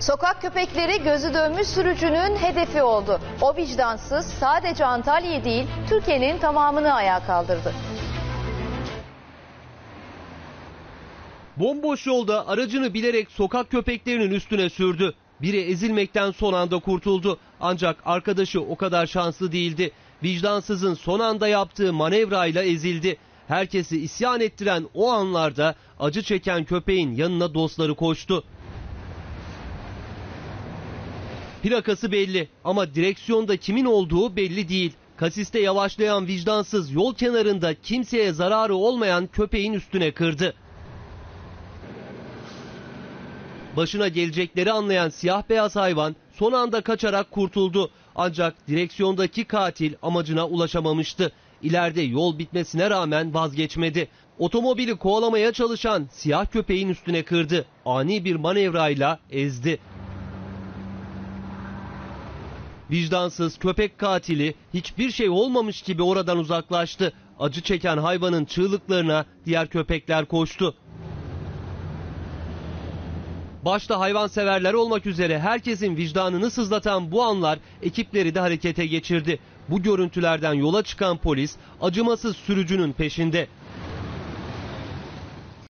Sokak köpekleri gözü dönmüş sürücünün hedefi oldu. O vicdansız sadece Antalya'yı değil Türkiye'nin tamamını ayağa kaldırdı. Bomboş yolda aracını bilerek sokak köpeklerinin üstüne sürdü. Biri ezilmekten son anda kurtuldu. Ancak arkadaşı o kadar şanslı değildi. Vicdansızın son anda yaptığı manevrayla ezildi. Herkesi isyan ettiren o anlarda acı çeken köpeğin yanına dostları koştu. Plakası belli ama direksiyonda kimin olduğu belli değil. Kasiste yavaşlayan vicdansız yol kenarında kimseye zararı olmayan köpeğin üstüne kırdı. Başına gelecekleri anlayan siyah beyaz hayvan son anda kaçarak kurtuldu. Ancak direksiyondaki katil amacına ulaşamamıştı. İleride yol bitmesine rağmen vazgeçmedi. Otomobili kovalamaya çalışan siyah köpeğin üstüne kırdı. Ani bir manevrayla ezdi. Vicdansız köpek katili hiçbir şey olmamış gibi oradan uzaklaştı. Acı çeken hayvanın çığlıklarına diğer köpekler koştu. Başta hayvanseverler olmak üzere herkesin vicdanını sızlatan bu anlar ekipleri de harekete geçirdi. Bu görüntülerden yola çıkan polis acımasız sürücünün peşinde.